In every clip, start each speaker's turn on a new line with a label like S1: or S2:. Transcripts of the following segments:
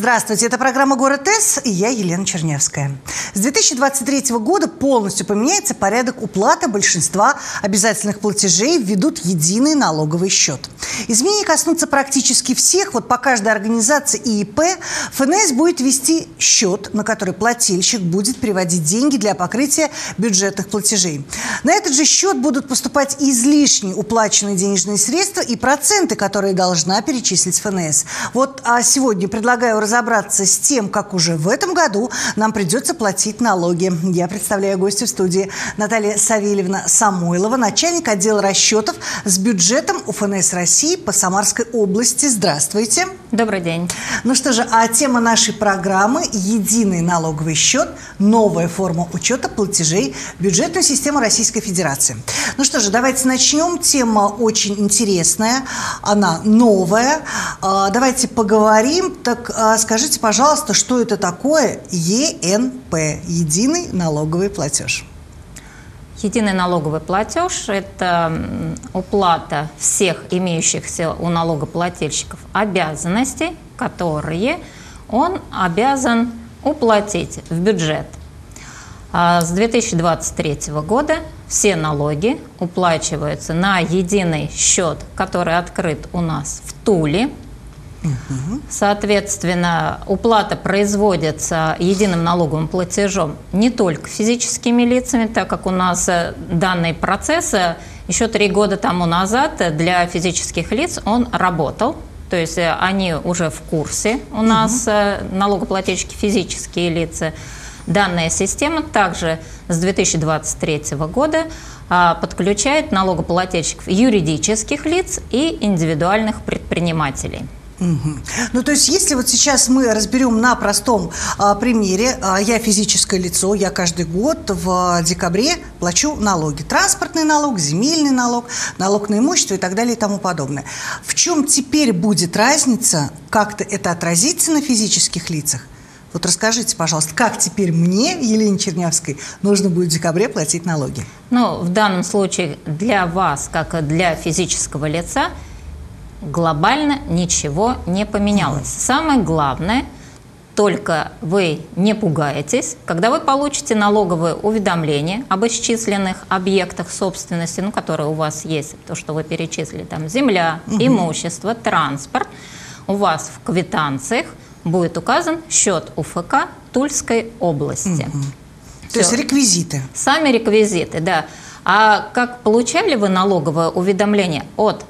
S1: Здравствуйте, это программа «Город С» и я Елена Чернявская. С 2023 года полностью поменяется порядок уплаты большинства обязательных платежей, введут единый налоговый счет. Изменения коснутся практически всех. Вот по каждой организации и ИП ФНС будет вести счет, на который плательщик будет приводить деньги для покрытия бюджетных платежей. На этот же счет будут поступать излишние уплаченные денежные средства и проценты, которые должна перечислить ФНС. Вот а сегодня предлагаю разобраться с тем, как уже в этом году нам придется платить налоги. Я представляю гостя в студии Наталья Савельевна Самойлова, начальник отдела расчетов с бюджетом УФНС России по Самарской области. Здравствуйте.
S2: Добрый день.
S1: Ну что же, а тема нашей программы – единый налоговый счет, новая форма учета платежей, бюджетную систему Российской Федерации. Ну что же, давайте начнем. Тема очень интересная, она новая. А, давайте поговорим. Так скажите, пожалуйста, что это такое ЕНП – единый налоговый платеж?
S2: Единый налоговый платеж – это уплата всех имеющихся у налогоплательщиков обязанностей, которые он обязан уплатить в бюджет. А с 2023 года все налоги уплачиваются на единый счет, который открыт у нас в Туле – Соответственно, уплата производится единым налоговым платежом не только физическими лицами, так как у нас э, данный процесс э, еще три года тому назад для физических лиц он работал. То есть э, они уже в курсе у нас угу. налогоплательщики физические лица. Данная система также с 2023 года а, подключает налогоплательщиков юридических лиц и индивидуальных предпринимателей.
S1: Ну, то есть, если вот сейчас мы разберем на простом а, примере, а, я физическое лицо, я каждый год в декабре плачу налоги. Транспортный налог, земельный налог, налог на имущество и так далее и тому подобное. В чем теперь будет разница, как-то это отразится на физических лицах? Вот расскажите, пожалуйста, как теперь мне, Елене Чернявской, нужно будет в декабре платить налоги?
S2: Ну, в данном случае для вас, как для физического лица – глобально ничего не поменялось. Самое главное, только вы не пугаетесь, когда вы получите налоговое уведомление об исчисленных объектах собственности, ну, которые у вас есть, то, что вы перечислили, там земля, угу. имущество, транспорт, у вас в квитанциях будет указан счет УФК Тульской области.
S1: Угу. То есть реквизиты.
S2: Сами реквизиты, да. А как получали вы налоговое уведомление от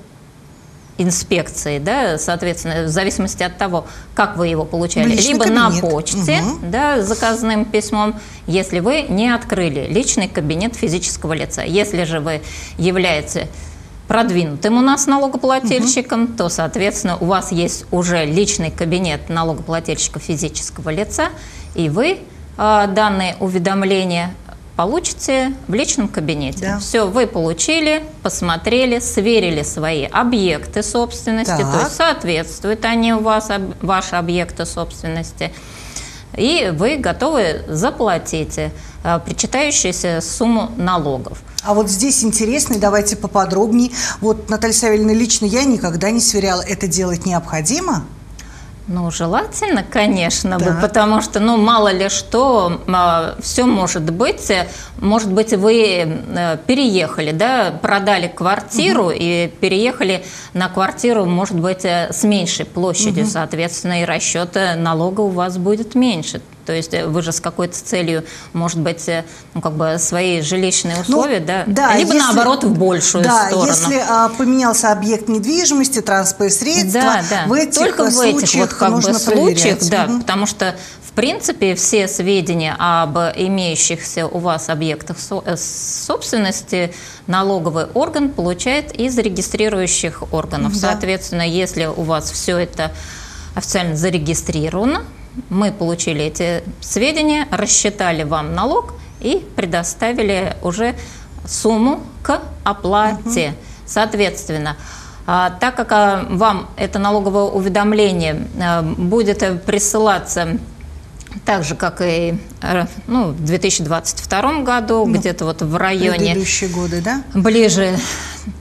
S2: инспекции, да, соответственно, в зависимости от того, как вы его получали, личный либо кабинет. на почте, угу. да, заказным письмом, если вы не открыли личный кабинет физического лица. Если же вы являетесь продвинутым у нас налогоплательщиком, угу. то, соответственно, у вас есть уже личный кабинет налогоплательщика физического лица, и вы э, данные уведомления получите в личном кабинете. Да. Все, вы получили, посмотрели, сверили свои объекты собственности, так. то есть соответствуют они у вас, ваши объекты собственности, и вы готовы заплатить э, причитающуюся сумму налогов.
S1: А вот здесь интересно, давайте поподробнее. Вот, Наталья Савельевна, лично я никогда не сверяла. Это делать необходимо?
S2: Ну, желательно, конечно, да. бы, потому что, ну, мало ли что, а, все может быть. Может быть, вы э, переехали, да, продали квартиру угу. и переехали на квартиру, может быть, э, с меньшей площадью, угу. соответственно, и расчет налога у вас будет меньше. То есть э, вы же с какой-то целью, может быть, э, ну, как бы свои жилищные ну, условия, ну, да? да, либо если, наоборот в большую
S1: да,
S2: сторону.
S1: если а, поменялся объект недвижимости, транспортные средства,
S2: да, да.
S1: в этих
S2: Только в этих вот как
S1: нужно
S2: бы случаях, да, угу. потому что в принципе, все сведения об имеющихся у вас объектах э, собственности налоговый орган получает из регистрирующих органов. Да. Соответственно, если у вас все это официально зарегистрировано, мы получили эти сведения, рассчитали вам налог и предоставили уже сумму к оплате. Угу. Соответственно, а, так как а, вам это налоговое уведомление а, будет присылаться так же, как и ну, в 2022 году, ну, где-то вот в районе...
S1: Предыдущие годы, да?
S2: Ближе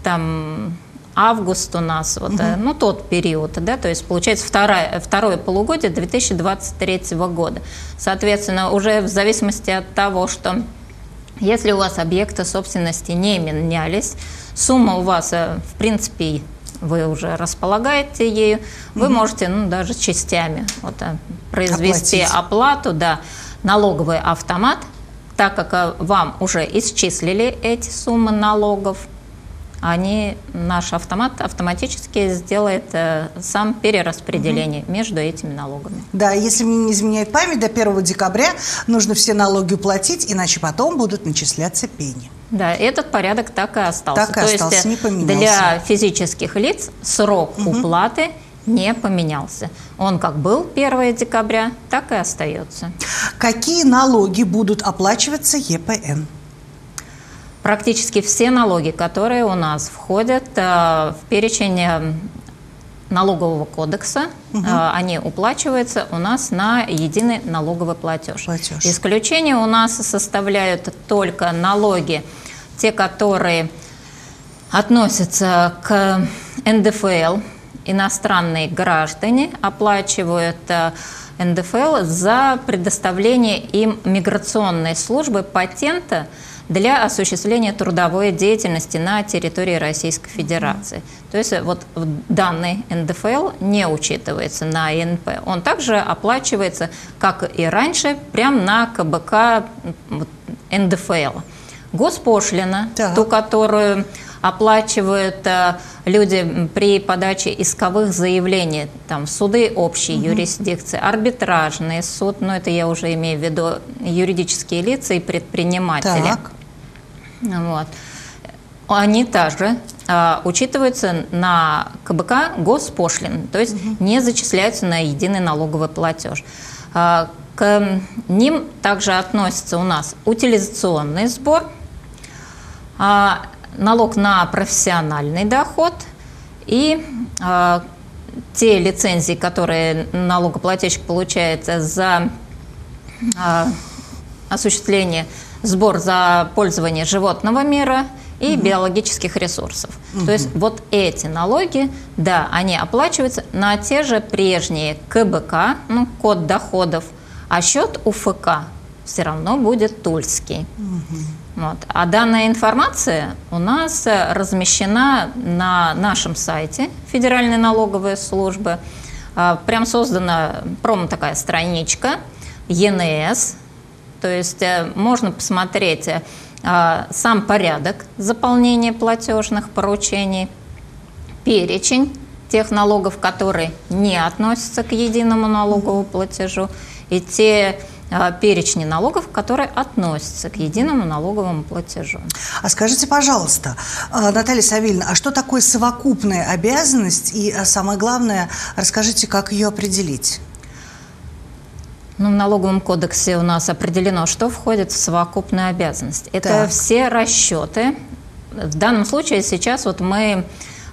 S2: там август у нас, вот, угу. ну, тот период, да, то есть, получается, второе, второе полугодие 2023 года. Соответственно, уже в зависимости от того, что если у вас объекты собственности не менялись, сумма у вас, э, в принципе, вы уже располагаете ею, вы угу. можете, ну, даже частями вот, э, произвести Оплатить. оплату, да, налоговый автомат, так как э, вам уже исчислили эти суммы налогов, они, наш автомат автоматически сделает э, сам перераспределение угу. между этими налогами.
S1: Да, если мне не изменяет память, до 1 декабря нужно все налоги уплатить, иначе потом будут начисляться пени.
S2: Да, этот порядок так и остался.
S1: Так и То остался, есть, не поменялся.
S2: Для физических лиц срок угу. уплаты не поменялся. Он как был 1 декабря, так и остается.
S1: Какие налоги будут оплачиваться ЕПН?
S2: Практически все налоги, которые у нас входят э, в перечень э, налогового кодекса, угу. они уплачиваются у нас на единый налоговый платеж. платеж. Исключение у нас составляют только налоги, те, которые относятся к НДФЛ, иностранные граждане оплачивают НДФЛ за предоставление им миграционной службы патента для осуществления трудовой деятельности на территории Российской Федерации. То есть вот данный НДФЛ не учитывается на ИНП. Он также оплачивается, как и раньше, прямо на КБК НДФЛ. Госпошлина, так. ту, которую оплачивают э, люди при подаче исковых заявлений, там суды общей угу. юрисдикции, арбитражный суд, но это я уже имею в виду юридические лица и предприниматели. Так. Вот. Они также э, учитываются на КБК госпошлин, то есть угу. не зачисляются на единый налоговый платеж. Э, к ним также относится у нас утилизационный сбор, э, налог на профессиональный доход и э, те лицензии, которые налогоплательщик получает за э, осуществление сбор за пользование животного мира и угу. биологических ресурсов. Угу. То есть вот эти налоги, да, они оплачиваются на те же прежние КБК, ну, код доходов, а счет УФК все равно будет тульский. Угу. Вот. А данная информация у нас размещена на нашем сайте Федеральной налоговой службы. А, прям создана промо такая страничка ЕНС, то есть э, можно посмотреть э, сам порядок заполнения платежных поручений, перечень тех налогов, которые не относятся к единому налоговому платежу, и те э, перечни налогов, которые относятся к единому налоговому платежу.
S1: А скажите, пожалуйста, Наталья Савельевна, а что такое совокупная обязанность? И самое главное, расскажите, как ее определить?
S2: Ну, в налоговом кодексе у нас определено, что входит в совокупную обязанность. Это так. все расчеты. В данном случае сейчас вот мы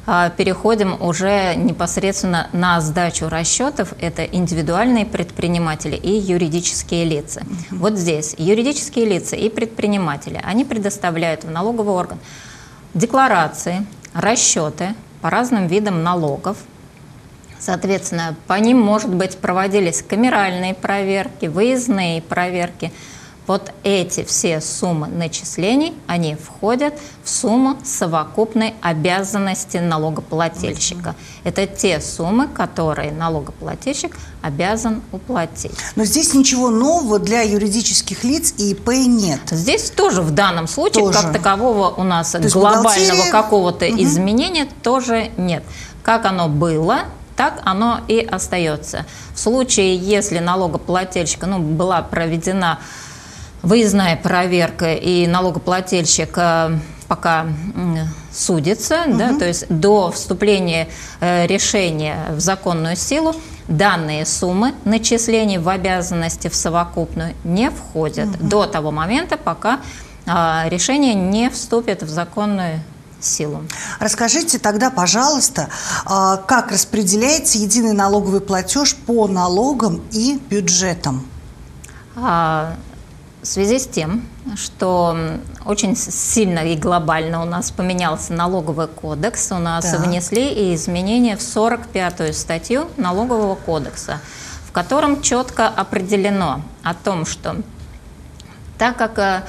S2: а, переходим уже непосредственно на сдачу расчетов. Это индивидуальные предприниматели и юридические лица. Угу. Вот здесь юридические лица и предприниматели, они предоставляют в налоговый орган декларации, расчеты по разным видам налогов, Соответственно, по ним, может быть, проводились камеральные проверки, выездные проверки. Вот эти все суммы начислений, они входят в сумму совокупной обязанности налогоплательщика. Это те суммы, которые налогоплательщик обязан уплатить.
S1: Но здесь ничего нового для юридических лиц и ИП нет.
S2: Здесь тоже в данном случае, тоже. как такового у нас То глобального какого-то угу. изменения тоже нет. Как оно было, так оно и остается. В случае, если налогоплательщика ну, была проведена выездная проверка и налогоплательщик э, пока судится, угу. да, то есть до вступления э, решения в законную силу, данные суммы начислений в обязанности в совокупную не входят угу. до того момента, пока а, решение не вступит в законную силу.
S1: Расскажите тогда, пожалуйста, а, как распределяется единый налоговый платеж по налогам и бюджетам?
S2: А, В связи с тем, что очень сильно и глобально у нас поменялся налоговый кодекс, у нас да. внесли изменения в 45-ю статью налогового кодекса, в котором четко определено о том, что так как э,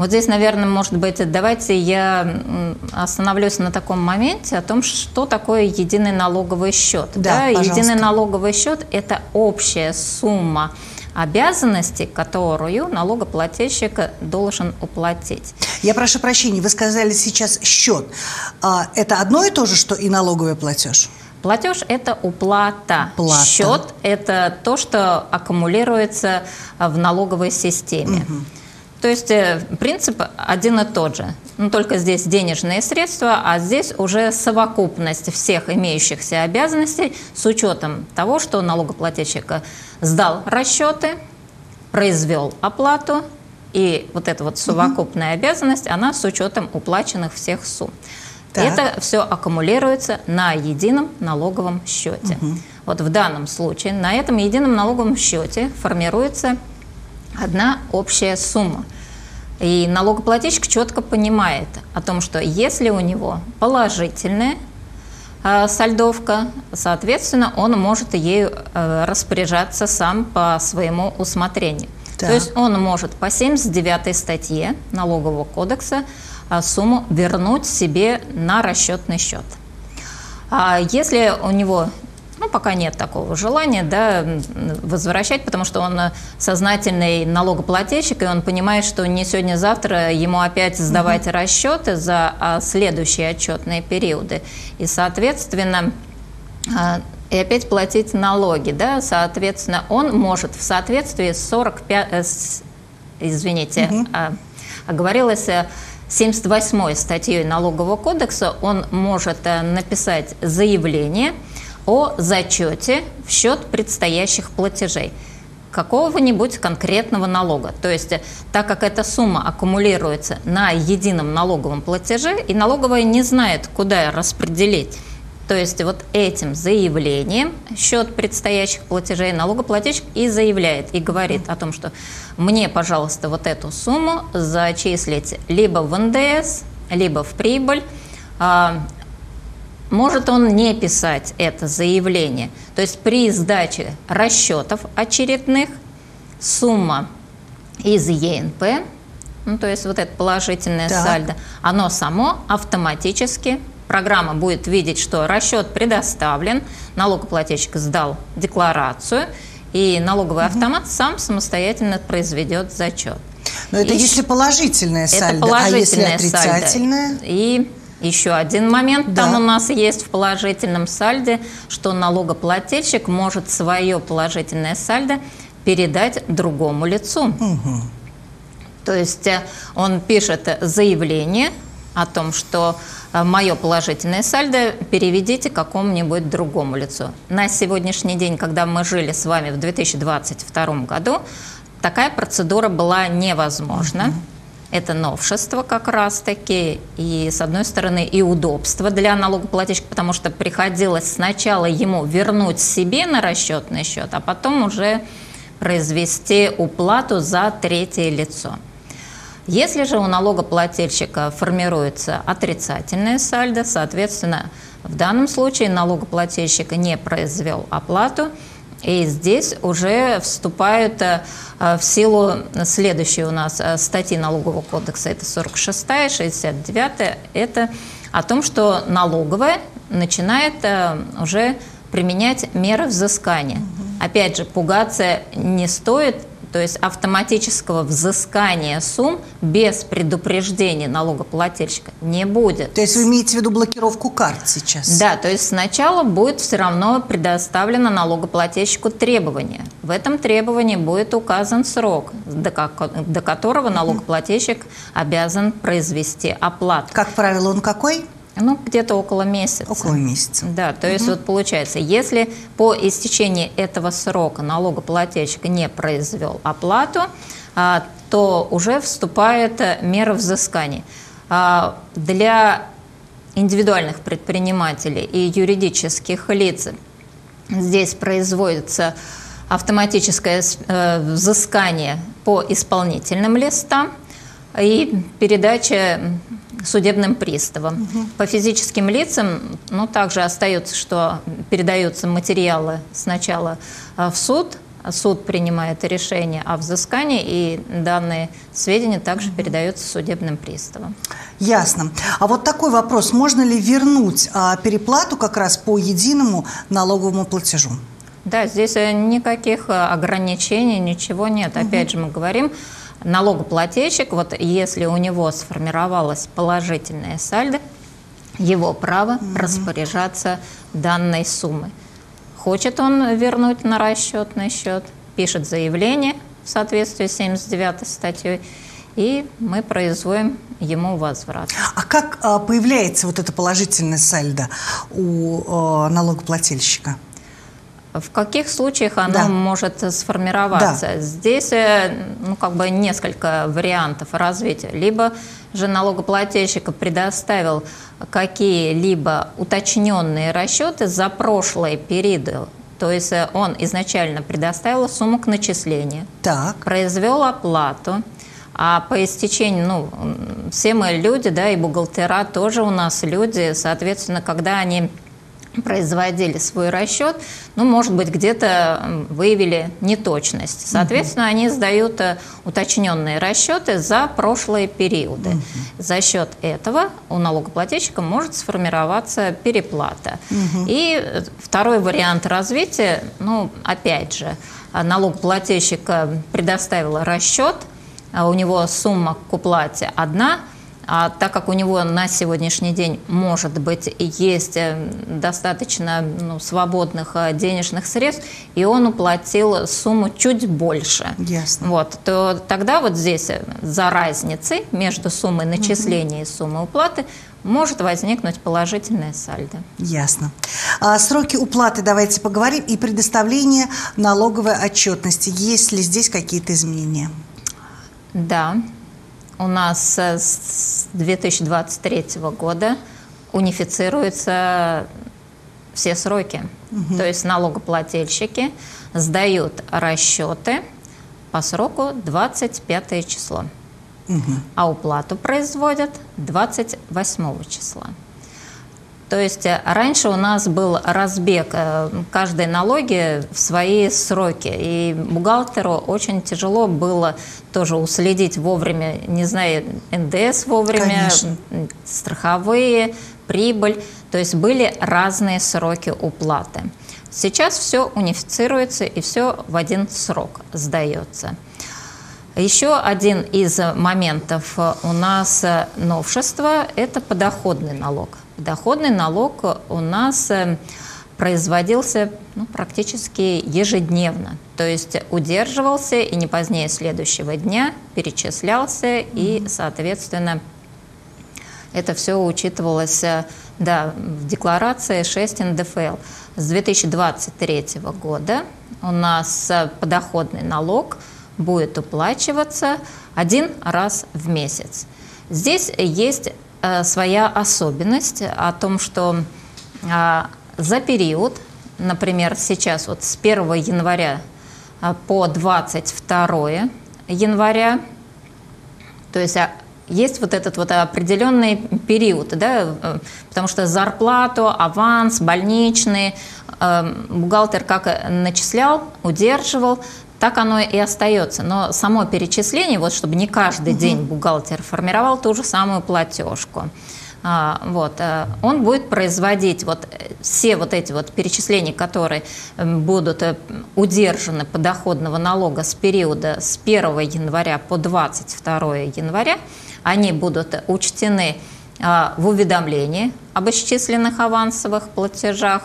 S2: вот здесь, наверное, может быть, давайте я остановлюсь на таком моменте о том, что такое единый налоговый счет.
S1: Да, да?
S2: Единый налоговый счет – это общая сумма обязанности, которую налогоплательщик должен уплатить.
S1: Я прошу прощения, вы сказали сейчас счет. А, это одно и то же, что и налоговый платеж?
S2: Платеж – это уплата.
S1: Плата.
S2: Счет – это то, что аккумулируется в налоговой системе. Угу. То есть э, принцип один и тот же. Но ну, только здесь денежные средства, а здесь уже совокупность всех имеющихся обязанностей с учетом того, что налогоплательщик сдал расчеты, произвел оплату, и вот эта вот совокупная угу. обязанность, она с учетом уплаченных всех сумм. Так. Это все аккумулируется на едином налоговом счете. Угу. Вот в данном случае на этом едином налоговом счете формируется одна общая сумма. И налогоплательщик четко понимает о том, что если у него положительная э, сальдовка, соответственно, он может ею э, распоряжаться сам по своему усмотрению. Да. То есть он может по 79 статье Налогового кодекса э, сумму вернуть себе на расчетный счет. А если у него ну, пока нет такого желания, да, возвращать, потому что он сознательный налогоплательщик, и он понимает, что не сегодня-завтра ему опять сдавать угу. расчеты за а, следующие отчетные периоды. И, соответственно, а, и опять платить налоги, да, соответственно, он может в соответствии с 45, э, с, извините, угу. а, оговорилось 78 статьей Налогового кодекса, он может э, написать заявление – о зачете в счет предстоящих платежей какого-нибудь конкретного налога. То есть, так как эта сумма аккумулируется на едином налоговом платеже, и налоговая не знает, куда распределить. То есть вот этим заявлением счет предстоящих платежей налогоплательщик и заявляет, и говорит о том, что мне, пожалуйста, вот эту сумму зачислить либо в НДС, либо в прибыль, а, может он не писать это заявление. То есть при сдаче расчетов очередных сумма из ЕНП, ну, то есть вот это положительное так. сальдо, оно само автоматически, программа будет видеть, что расчет предоставлен, налогоплательщик сдал декларацию, и налоговый угу. автомат сам самостоятельно произведет зачет.
S1: Но это и если положительное сальдо, это положительное а если отрицательное? Сальдо.
S2: И еще один момент да. там у нас есть в положительном сальде, что налогоплательщик может свое положительное сальдо передать другому лицу. Угу. То есть э, он пишет заявление о том, что э, мое положительное сальдо переведите какому-нибудь другому лицу. На сегодняшний день, когда мы жили с вами в 2022 году, такая процедура была невозможна. Угу. Это новшество как раз-таки, и с одной стороны и удобство для налогоплательщика, потому что приходилось сначала ему вернуть себе на расчетный счет, а потом уже произвести уплату за третье лицо. Если же у налогоплательщика формируется отрицательное сальдо, соответственно, в данном случае налогоплательщик не произвел оплату, и здесь уже вступают э, в силу следующие у нас э, статьи Налогового кодекса, это 46 69 это о том, что налоговая начинает э, уже применять меры взыскания. Опять же, пугаться не стоит, то есть автоматического взыскания сумм без предупреждения налогоплательщика не будет.
S1: То есть вы имеете в виду блокировку карт сейчас?
S2: Да, то есть сначала будет все равно предоставлено налогоплательщику требование. В этом требовании будет указан срок, до, как, до которого налогоплательщик обязан произвести оплату.
S1: Как правило, он какой?
S2: Ну, где-то около месяца.
S1: Около месяца.
S2: Да, то есть вот получается, если по истечении этого срока налогоплательщик не произвел оплату, а, то уже вступает мера взыскания. А, для индивидуальных предпринимателей и юридических лиц здесь производится автоматическое э, взыскание по исполнительным листам и передача судебным приставам. Угу. По физическим лицам, ну, также остается, что передаются материалы сначала в суд, суд принимает решение о взыскании, и данные сведения также передаются судебным приставам.
S1: Ясно. А вот такой вопрос. Можно ли вернуть а, переплату как раз по единому налоговому платежу?
S2: Да, здесь э, никаких э, ограничений, ничего нет. Угу. Опять же, мы говорим, налогоплательщик, вот если у него сформировалось положительное сальдо, его право угу. распоряжаться данной суммой. Хочет он вернуть на расчетный счет, пишет заявление в соответствии с 79 статьей, и мы производим ему возврат.
S1: А как а, появляется вот это положительное сальдо у а, налогоплательщика?
S2: В каких случаях оно да. может сформироваться? Да. Здесь э, ну, как бы несколько вариантов развития. Либо же налогоплательщик предоставил какие-либо уточненные расчеты за прошлые периоды. То есть э, он изначально предоставил сумму к начислению, так. произвел оплату, а по истечении, ну, все мы люди, да, и бухгалтера тоже у нас люди, соответственно, когда они производили свой расчет, ну, может быть, где-то выявили неточность. Соответственно, угу. они сдают э, уточненные расчеты за прошлые периоды. Угу. За счет этого у налогоплательщика может сформироваться переплата. Угу. И э, второй вариант развития, ну, опять же, налогоплательщик э, предоставил расчет, а у него сумма к уплате одна – а так как у него на сегодняшний день, может быть, есть э, достаточно ну, свободных э, денежных средств, и он уплатил сумму чуть больше,
S1: Ясно.
S2: Вот, то тогда вот здесь э, за разницей между суммой начисления угу. и суммой уплаты может возникнуть положительное сальдо.
S1: Ясно. А сроки уплаты давайте поговорим и предоставление налоговой отчетности. Есть ли здесь какие-то изменения?
S2: Да, у нас с 2023 года унифицируются все сроки. Угу. То есть налогоплательщики сдают расчеты по сроку 25 число, угу. а уплату производят 28 числа. То есть э, раньше у нас был разбег э, каждой налоги в свои сроки, и бухгалтеру очень тяжело было тоже уследить вовремя, не знаю, НДС вовремя, Конечно. страховые, прибыль. То есть были разные сроки уплаты. Сейчас все унифицируется и все в один срок сдается. Еще один из моментов у нас новшества – это подоходный налог. Доходный налог у нас э, производился ну, практически ежедневно. То есть удерживался и не позднее следующего дня перечислялся, и, соответственно, это все учитывалось э, да, в декларации 6 НДФЛ. С 2023 года у нас э, подоходный налог будет уплачиваться один раз в месяц. Здесь есть своя особенность о том, что а, за период, например, сейчас вот с 1 января а, по 22 января, то есть а, есть вот этот вот определенный период, да, э, потому что зарплату, аванс, больничный, э, бухгалтер как начислял, удерживал, так оно и остается. Но само перечисление, вот чтобы не каждый угу. день бухгалтер формировал ту же самую платежку, а, вот, э, он будет производить вот э, все вот эти вот перечисления, которые эм, будут э, удержаны подоходного налога с периода с 1 января по 22 января, они будут учтены а, в уведомлении об исчисленных авансовых платежах,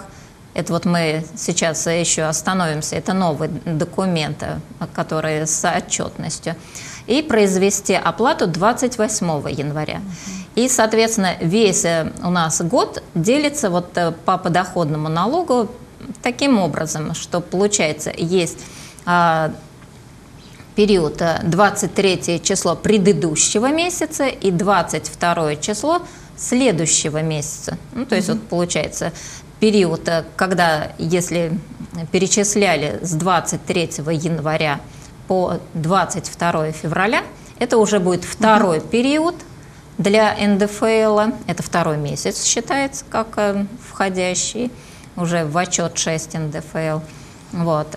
S2: это вот мы сейчас еще остановимся, это новый документ, э, который с отчетностью. И произвести оплату 28 января. И, соответственно, весь э, у нас год делится вот э, по подоходному налогу таким образом, что получается есть а, период 23 число предыдущего месяца и 22 число следующего месяца. Ну, то есть угу. вот получается период, э, когда, если перечисляли с 23 января по 22 февраля. Это уже будет второй угу. период для НДФЛ. Это второй месяц считается как э, входящий уже в отчет 6 НДФЛ. Вот.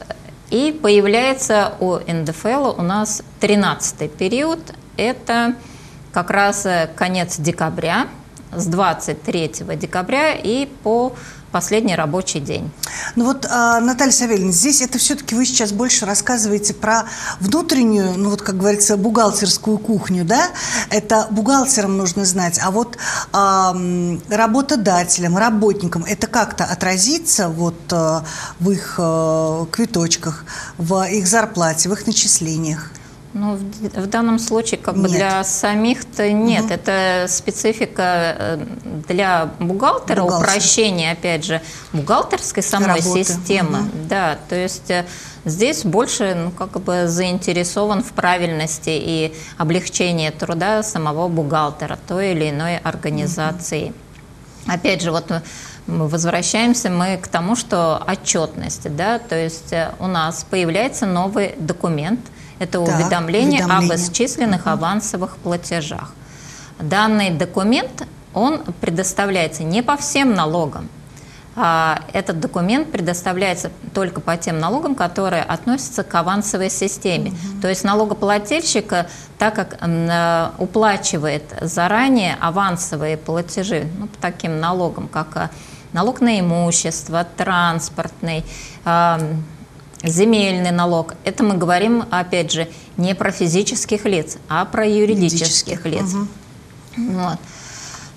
S2: И появляется у НДФЛ у нас 13 период. Это как раз э, конец декабря, с 23 декабря и по последний рабочий день.
S1: Ну вот, а, Наталья Савельевна, здесь это все-таки вы сейчас больше рассказываете про внутреннюю, ну вот, как говорится, бухгалтерскую кухню, да? Это бухгалтерам нужно знать, а вот а, работодателям, работникам это как-то отразится вот а, в их квиточках, в их зарплате, в их начислениях?
S2: Ну, в, в данном случае, как нет. бы для самих-то нет. Угу. Это специфика э, для бухгалтера, Бухгалтер. упрощение, опять же, бухгалтерской самой Работы. системы. Угу. Да, то есть э, здесь больше, ну, как бы заинтересован в правильности и облегчении труда самого бухгалтера той или иной организации. Угу. Опять же, вот мы возвращаемся мы к тому, что отчетность, да, то есть э, у нас появляется новый документ – это так, уведомление, уведомление об исчисленных угу. авансовых платежах. Данный документ, он предоставляется не по всем налогам. А этот документ предоставляется только по тем налогам, которые относятся к авансовой системе. Угу. То есть налогоплательщик, так как э, уплачивает заранее авансовые платежи ну, по таким налогам, как э, налог на имущество, транспортный, земельный налог. Это мы говорим, опять же, не про физических лиц, а про юридических, лиц. Угу. Вот.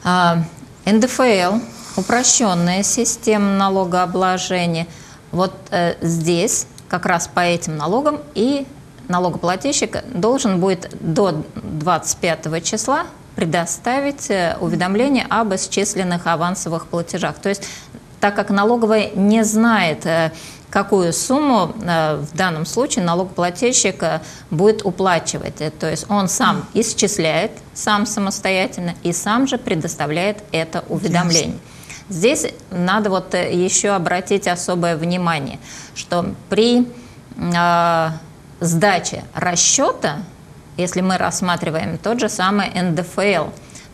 S2: А, НДФЛ, упрощенная система налогообложения. Вот э, здесь как раз по этим налогам и налогоплательщик должен будет до 25 числа предоставить э, уведомление об исчисленных авансовых платежах. То есть так как налоговая не знает, э, какую сумму э, в данном случае налогоплательщик э, будет уплачивать. То есть он сам исчисляет, сам самостоятельно и сам же предоставляет это уведомление. Здесь надо вот еще обратить особое внимание, что при э, сдаче расчета, если мы рассматриваем тот же самый НДФЛ,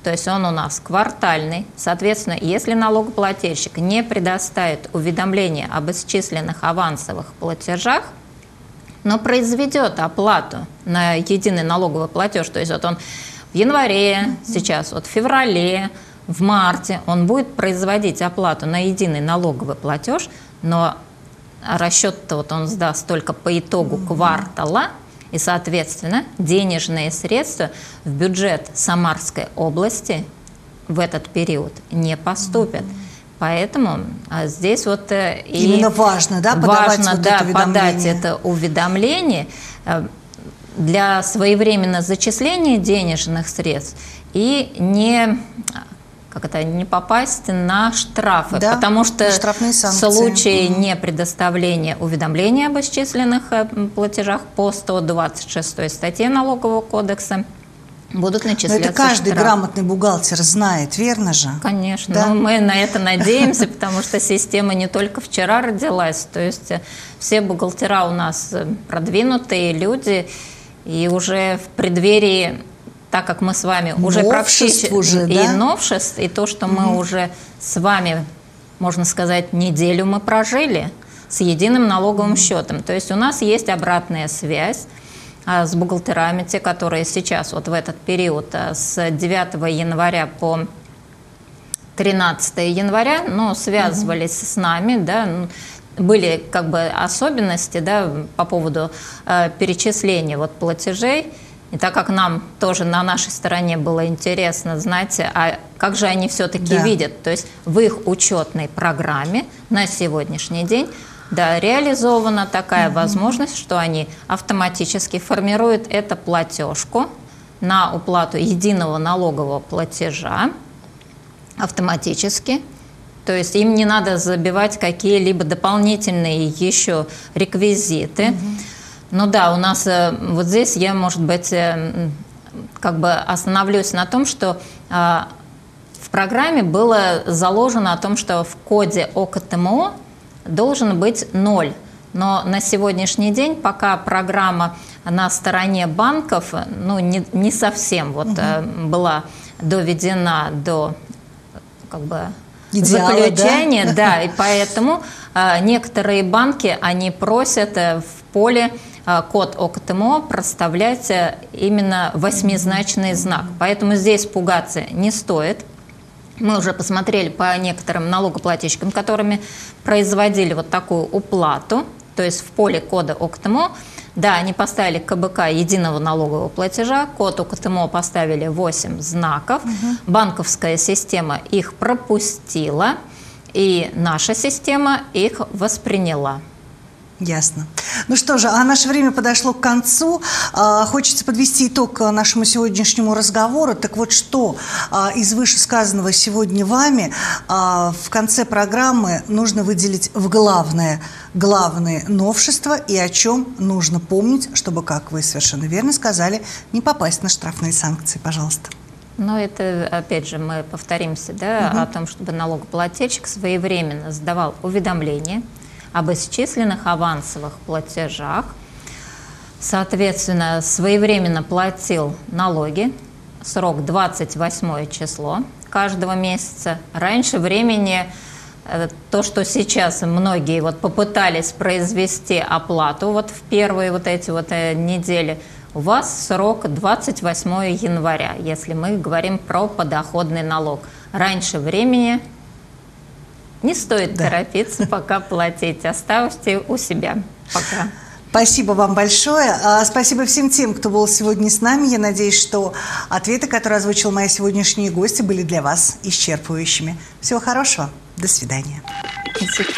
S2: то есть он у нас квартальный. Соответственно, если налогоплательщик не предоставит уведомление об исчисленных авансовых платежах, но произведет оплату на единый налоговый платеж, то есть вот он в январе, сейчас вот в феврале, в марте он будет производить оплату на единый налоговый платеж, но расчет-то вот он сдаст только по итогу квартала, и, соответственно, денежные средства в бюджет Самарской области в этот период не поступят. Поэтому а здесь вот
S1: э, именно важно, да,
S2: подавать важно, вот да, это подать это уведомление э, для своевременного зачисления денежных средств и не как это, не попасть на штрафы, да, потому что в случае угу. непредоставления уведомления об исчисленных э, платежах по 126 статье Налогового кодекса будут начисляться
S1: Но это каждый
S2: штрафы.
S1: грамотный бухгалтер знает, верно же?
S2: Конечно. Да? Ну, мы на это надеемся, потому что система не только вчера родилась. То есть э, все бухгалтера у нас э, продвинутые люди, и уже в преддверии так как мы с вами уже практически уже, и да? новшеств, и то, что угу. мы уже с вами, можно сказать, неделю мы прожили с единым налоговым угу. счетом. То есть у нас есть обратная связь а, с бухгалтерами, те, которые сейчас вот в этот период а, с 9 января по 13 января, но связывались угу. с нами, да, были как бы особенности, да, по поводу э, перечисления вот платежей, и так как нам тоже на нашей стороне было интересно знать, а как же они все-таки да. видят, то есть в их учетной программе на сегодняшний день да, реализована такая угу. возможность, что они автоматически формируют эту платежку на уплату единого налогового платежа автоматически. То есть им не надо забивать какие-либо дополнительные еще реквизиты. Угу. Ну да, у нас э, вот здесь я, может быть, э, как бы остановлюсь на том, что а, в программе было заложено о том, что в коде ОКТМО должен быть ноль. Но на сегодняшний день пока программа на стороне банков ну, не, не совсем вот, угу. была доведена до как бы, Идеала, заключения. Да? да, и поэтому а, некоторые банки, они просят в поле код ОКТМО проставлять э, именно восьмизначный знак. Поэтому здесь пугаться не стоит. Мы уже посмотрели по некоторым налогоплательщикам, которыми производили вот такую уплату, то есть в поле кода ОКТМО, да, они поставили КБК единого налогового платежа, код ОКТМО поставили 8 знаков, угу. банковская система их пропустила, и наша система их восприняла.
S1: Ясно. Ну что же, а наше время подошло к концу. А, хочется подвести итог нашему сегодняшнему разговору. Так вот, что а, из вышесказанного сегодня вами а, в конце программы нужно выделить в главное, главные новшества и о чем нужно помнить, чтобы, как вы совершенно верно сказали, не попасть на штрафные санкции, пожалуйста.
S2: Но это, опять же, мы повторимся, да, угу. о том, чтобы налогоплательщик своевременно сдавал уведомления об исчисленных авансовых платежах, соответственно, своевременно платил налоги, срок 28 число каждого месяца. Раньше времени э, то, что сейчас многие вот попытались произвести оплату вот в первые вот эти вот э, недели, у вас срок 28 января, если мы говорим про подоходный налог. Раньше времени не стоит да. торопиться, пока платить. Оставьте у себя пока.
S1: Спасибо вам большое. А, спасибо всем тем, кто был сегодня с нами. Я надеюсь, что ответы, которые озвучил мои сегодняшние гости, были для вас исчерпывающими. Всего хорошего. До свидания. Спасибо.